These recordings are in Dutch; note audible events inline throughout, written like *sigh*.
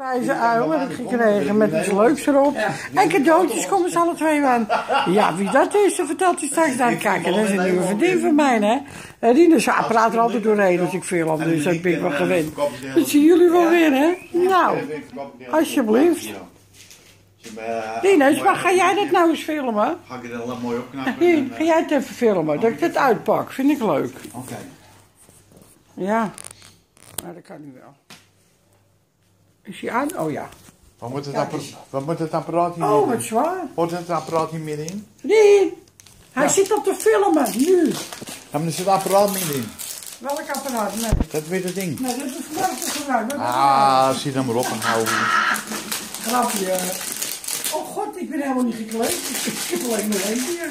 Wijze uil heb ik gekregen met iets leuks erop. En cadeautjes komen ze alle twee aan. Ja, wie dat is, dat vertelt hij straks. Nou, kijk, dat is een nieuwe verdien van mij, hè. En die dus, ja, praat er altijd doorheen als ik film, dus dat ben ik wel gewend. Dat zien jullie wel weer, hè. Nou, alsjeblieft. Dines, maar ga jij dat nou eens filmen? Ga ik het dan mooi opknappen? Hier, ga jij het even filmen, dat ik het uitpak. Vind ik leuk. Oké. Ja, maar dat kan nu wel. Is hij aan? Oh ja. Wat moet het, appara- wat moet het apparaat hier Oh, wat zwaar. Hoort het apparaat hier meer in? Nee, hij zit op te filmen, nu. Ja, maar er zit het apparaat meer in. Welk apparaat? Nee, Dat weet het ding. nee dat is morgen gebruikt. Ah, zie dan maar op en hou. Grapje. Oh god, ik ben helemaal niet gekleed. Ik heb alleen maar één keer.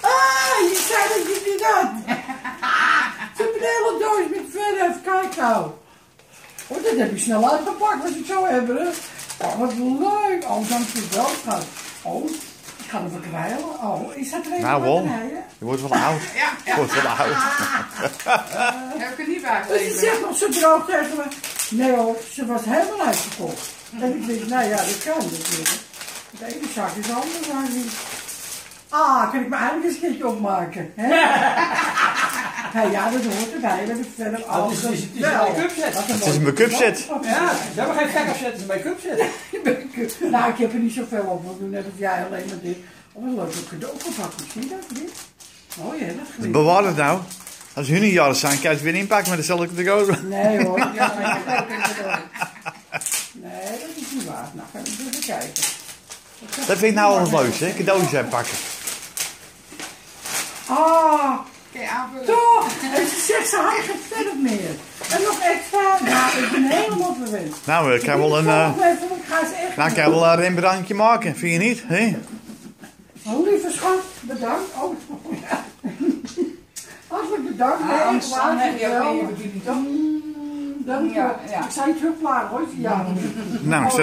Ah, je zei dat je niet had. Ze hebben een hele doos met verf. Kijk nou. Oh, dat heb je snel uitgepakt als ik zo hebben. hè. Oh, wat leuk. Oh, dankjewel, schat. Oh, ik ga hem verkrijgen. Oh, is dat er een Nou, wel. batterijen? Je wordt wel oud. Ja, Je wordt wel oud. *laughs* heb ik er niet bij Dus ze geleverd. zegt nog zo droog tegen me. Nee hoor, ze was helemaal uitverkocht. En ik denk, nou ja, dat kan natuurlijk. De ene zak is anders dan die. Ah, kan ik me eigenlijk eens een keertje opmaken? Hè? *laughs* Ja, ja, dat hoort erbij. Dat ik verder Dat alles is, het is, het is wel. een make-up set. Het is *laughs* een make-up set. Ja, ze hebben geen make-up set, het is een make-up set. Nou, ik heb er niet zoveel op moeten doen, net als jij alleen maar dit. Oh, wat leuk, een cadeau gepakt. Zie je dat? Dit? Oh ja, dat. Bewaar het nou. Als hun een jaar zijn, kan je het weer inpakken met dezelfde cadeau. Nee hoor, *laughs* ja, maar ik heb ook een cadeau. Nee, dat is niet waar. Nou, gaan we even kijken. Dat vind ik nou al het leukste, hè? Cadeautjes uitpakken. Ah, Aanvullen? toch! En ze zegt ze had geen verf meer. En nog extra. Nou, ik ben helemaal verwend. Nou, ik kan wel een, eh, Ik ga ze echt. nou, ik kan wel een Rembrandtje maken, vind je niet? Hè? Oh, lieve schat, bedankt. Oh, ja. Hartelijk bedankt. Nee, Ah, ik anders dan heb je het ook bediening toch? Dank je. Ja, ja. Ik zou je terugplagen hoor. Ja. Nou, ik zet